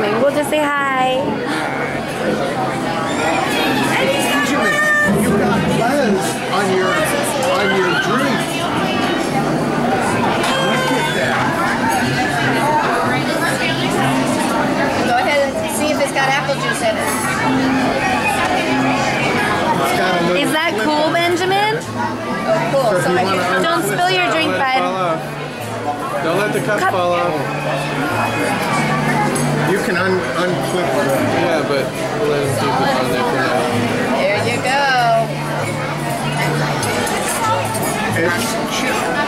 Instagram and we'll just say hi. Benjamin, you got Buzz on your on your drink. Look at that. Go ahead and see if it's got apple juice in it. Is that cool, Benjamin? Oh, cool. So so you don't spill your drink, bud. Don't let the cup, cup. fall off unclip. Yeah, but let on there for now. There you go. It's